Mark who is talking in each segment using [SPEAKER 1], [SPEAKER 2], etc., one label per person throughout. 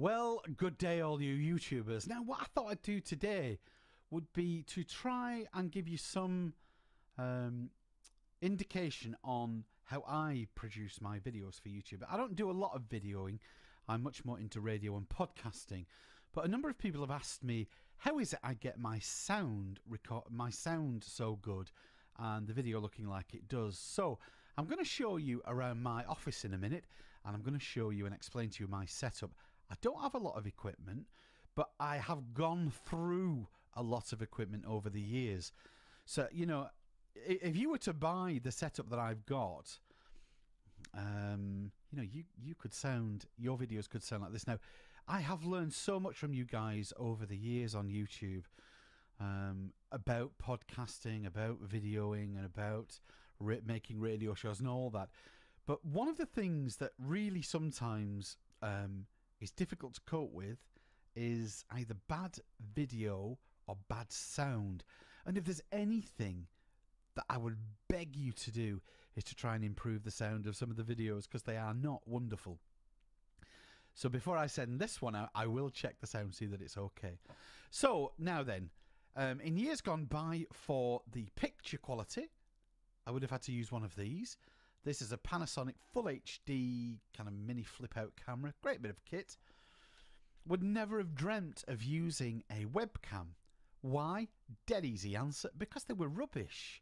[SPEAKER 1] Well, good day, all you YouTubers. Now, what I thought I'd do today would be to try and give you some um, indication on how I produce my videos for YouTube. I don't do a lot of videoing, I'm much more into radio and podcasting. But a number of people have asked me, how is it I get my sound record, my sound so good and the video looking like it does? So I'm going to show you around my office in a minute and I'm going to show you and explain to you my setup. I don't have a lot of equipment, but I have gone through a lot of equipment over the years. So, you know, if you were to buy the setup that I've got, um, you know, you, you could sound, your videos could sound like this. Now, I have learned so much from you guys over the years on YouTube um, about podcasting, about videoing, and about making radio shows and all that. But one of the things that really sometimes um, is difficult to cope with is either bad video or bad sound. And if there's anything that I would beg you to do is to try and improve the sound of some of the videos because they are not wonderful. So before I send this one out, I will check the sound, see that it's okay. So now then, um, in years gone by, for the picture quality, I would have had to use one of these. This is a Panasonic Full HD kind of mini flip out camera. Great bit of kit. Would never have dreamt of using a webcam. Why? Dead easy answer. Because they were rubbish.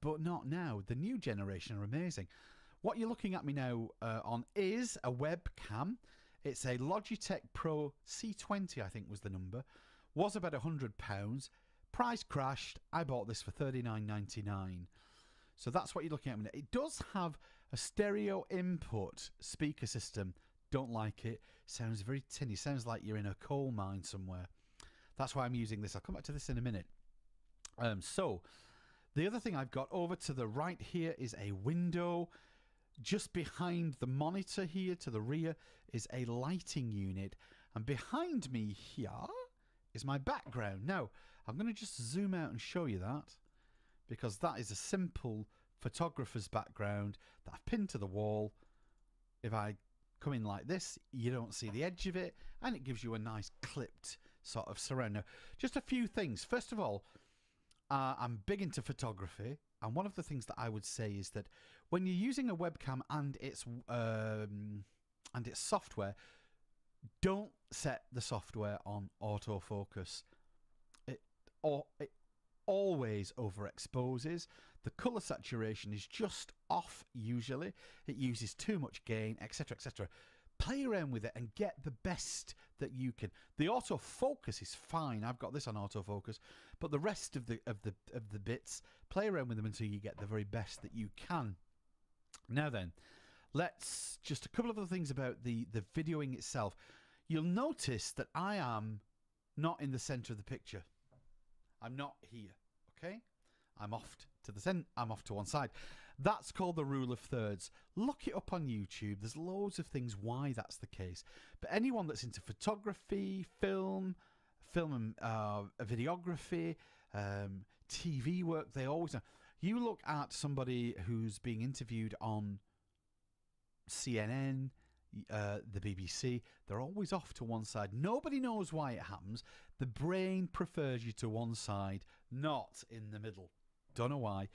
[SPEAKER 1] But not now. The new generation are amazing. What you're looking at me now uh, on is a webcam. It's a Logitech Pro C20, I think was the number. Was about £100. Price crashed. I bought this for $39.99. So that's what you're looking at. It does have a stereo input speaker system. Don't like it. Sounds very tinny. Sounds like you're in a coal mine somewhere. That's why I'm using this. I'll come back to this in a minute. Um, so the other thing I've got over to the right here is a window. Just behind the monitor here to the rear is a lighting unit. And behind me here is my background. Now, I'm going to just zoom out and show you that because that is a simple photographer's background that I've pinned to the wall. If I come in like this, you don't see the edge of it, and it gives you a nice clipped sort of surround. Now, just a few things. First of all, uh, I'm big into photography, and one of the things that I would say is that when you're using a webcam and its um, and its software, don't set the software on autofocus. It or it always overexposes. The color saturation is just off usually. It uses too much gain, etc., etc. Play around with it and get the best that you can. The autofocus is fine. I've got this on autofocus, but the rest of the of the of the bits, play around with them until you get the very best that you can. Now then, let's just a couple of other things about the the videoing itself. You'll notice that I am not in the center of the picture. I'm not here, okay? I'm off to the. I'm off to one side. That's called the rule of thirds. Look it up on YouTube. There's loads of things why that's the case. But anyone that's into photography, film, film and uh, videography, um, TV work, they always know. You look at somebody who's being interviewed on CNN, uh, the BBC, they're always off to one side. Nobody knows why it happens. The brain prefers you to one side, not in the middle. Don't know why.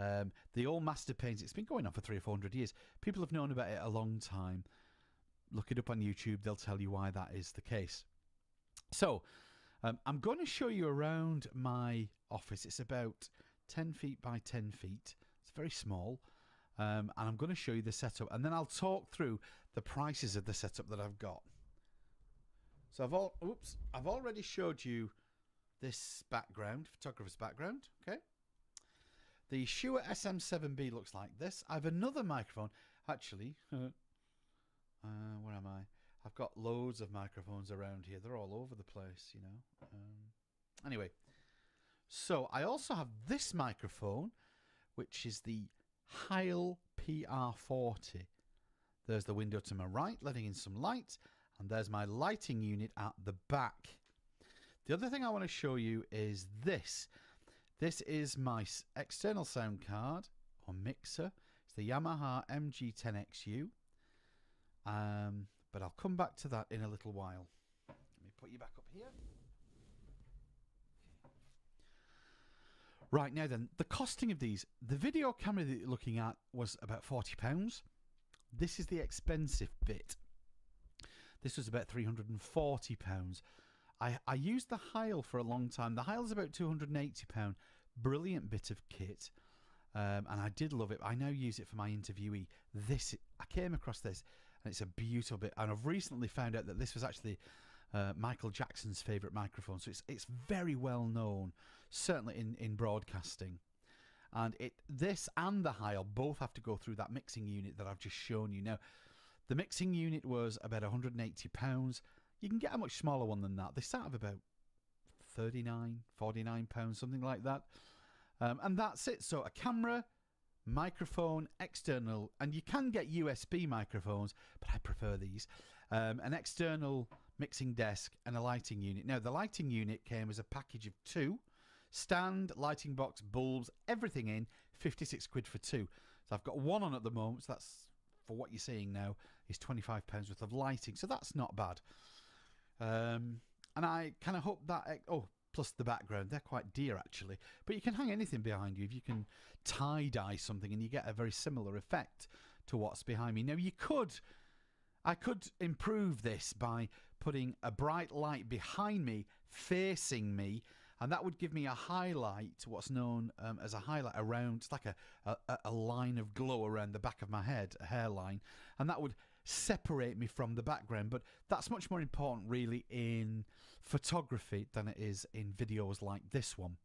[SPEAKER 1] Um, the old master pains, it's been going on for three or four hundred years. People have known about it a long time. Look it up on YouTube, they'll tell you why that is the case. So, um, I'm going to show you around my office. It's about 10 feet by 10 feet, it's very small. Um, and I'm going to show you the setup and then I'll talk through the prices of the setup that I've got. So I've all oops, I've already showed you this background, photographer's background, okay? The Shure SM7B looks like this. I have another microphone, actually. uh, where am I? I've got loads of microphones around here. They're all over the place, you know. Um, anyway, so I also have this microphone, which is the Heil PR40. There's the window to my right, letting in some light, and there's my lighting unit at the back. The other thing I want to show you is this. This is my external sound card or mixer. It's the Yamaha MG10XU. Um, but I'll come back to that in a little while. Let me put you back up here. Right now, then, the costing of these. The video camera that you're looking at was about £40. This is the expensive bit. This was about £340. I, I used the Heil for a long time. The Heil's about £280. Brilliant bit of kit. Um, and I did love it. I now use it for my interviewee. This I came across this, and it's a beautiful bit. And I've recently found out that this was actually uh, Michael Jackson's favourite microphone, so it's it's very well known, certainly in in broadcasting. And it this and the Heil both have to go through that mixing unit that I've just shown you. Now, the mixing unit was about 180 pounds. You can get a much smaller one than that. They start at about 39, 49 pounds, something like that. Um, and that's it. So a camera, microphone, external, and you can get USB microphones, but I prefer these. Um, an external mixing desk and a lighting unit. Now the lighting unit came as a package of two. Stand, lighting box, bulbs, everything in, 56 quid for two. So I've got one on at the moment, so that's for what you're seeing now, is £25 worth of lighting. So that's not bad. Um, and I kind of hope that. Oh, plus the background. They're quite dear actually, but you can hang anything behind you. If you can tie dye something, and you get a very similar effect to what's behind me. Now you could, I could improve this by putting a bright light behind me, facing me. And that would give me a highlight, what's known um, as a highlight around, it's like a, a, a line of glow around the back of my head, a hairline. And that would separate me from the background. But that's much more important, really, in photography than it is in videos like this one.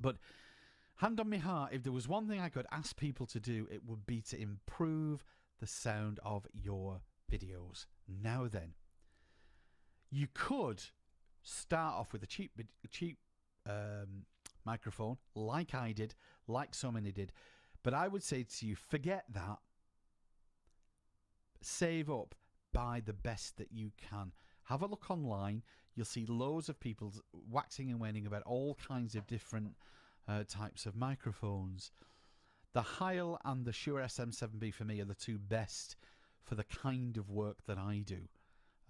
[SPEAKER 1] But hand on my heart, if there was one thing I could ask people to do, it would be to improve the sound of your videos. Now then, you could start off with a cheap, cheap um, microphone, like I did, like so many did. But I would say to you, forget that save up, buy the best that you can. Have a look online. You'll see loads of people waxing and waning about all kinds of different uh, types of microphones. The Heil and the Shure SM7B for me are the two best for the kind of work that I do.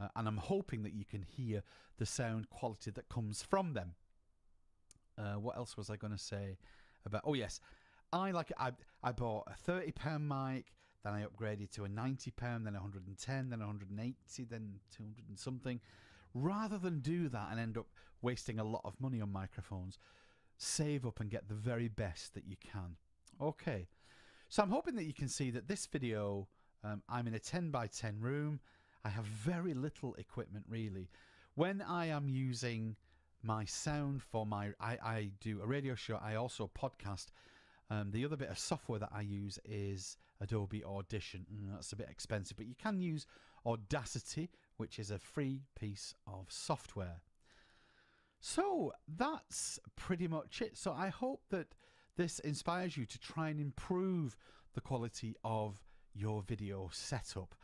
[SPEAKER 1] Uh, and I'm hoping that you can hear the sound quality that comes from them. Uh, what else was I going to say about? Oh yes, I like I I bought a thirty pound mic. Then I upgraded to a £90, then 110 then 180 then 200 and something. Rather than do that and end up wasting a lot of money on microphones, save up and get the very best that you can. Okay, so I'm hoping that you can see that this video, um, I'm in a 10 by 10 room. I have very little equipment really. When I am using my sound for my, I, I do a radio show, I also podcast. Um, the other bit of software that I use is Adobe Audition. And that's a bit expensive, but you can use Audacity, which is a free piece of software. So that's pretty much it. So I hope that this inspires you to try and improve the quality of your video setup.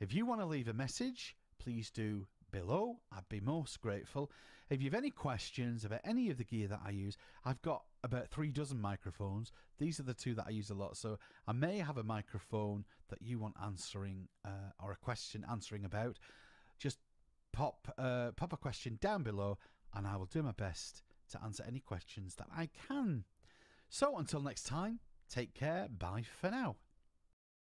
[SPEAKER 1] If you want to leave a message, please do below. I'd be most grateful. If you have any questions about any of the gear that I use, I've got about three dozen microphones. These are the two that I use a lot. So I may have a microphone that you want answering uh, or a question answering about. Just pop uh, pop a question down below, and I will do my best to answer any questions that I can. So until next time, take care. Bye for now.